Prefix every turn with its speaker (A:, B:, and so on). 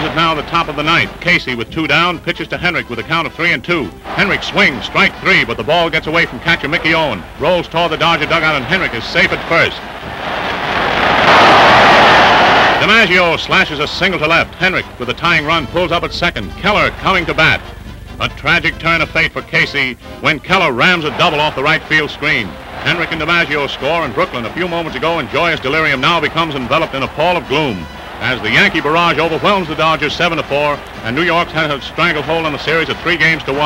A: comes it now the top of the ninth. Casey with two down pitches to Henrich with a count of three and two. Henrich swings, strike three, but the ball gets away from catcher Mickey Owen. Rolls toward the Dodger dugout and Henrich is safe at first. DiMaggio slashes a single to left. Henrich with a tying run pulls up at second. Keller coming to bat. A tragic turn of fate for Casey when Keller rams a double off the right field screen. Henrich and DiMaggio score, in Brooklyn a few moments ago in joyous delirium now becomes enveloped in a pall of gloom as the Yankee barrage overwhelms the Dodgers 7 to 4, and New York's had a stranglehold on the series of three games to one.